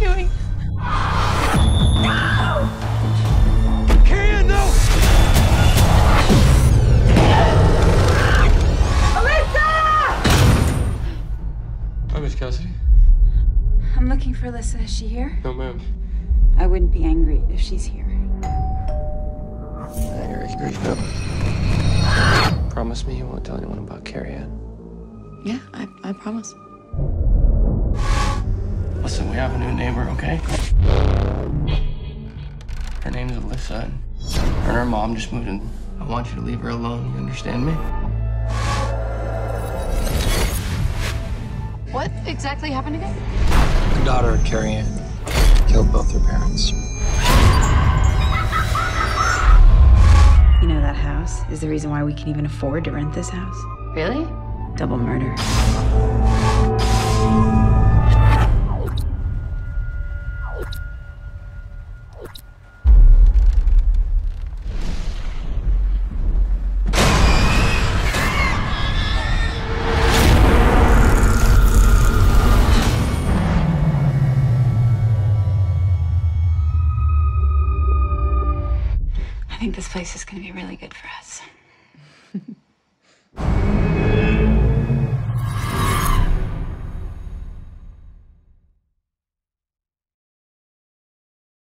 doing? No! Alyssa! Hi, Miss Cassidy. I'm looking for Alyssa. Is she here? No, ma'am. I wouldn't be angry if she's here. Promise me you won't tell anyone about Carrie Ann. Yeah, I, I promise. Listen, we have a new neighbor, okay? Her name's Alyssa, and her and her mom just moved in. I want you to leave her alone. You understand me? What exactly happened again? Her daughter, Carrie Ann, killed both her parents. You know that house is the reason why we can even afford to rent this house. Really? Double murder. I think this place is going to be really good for us.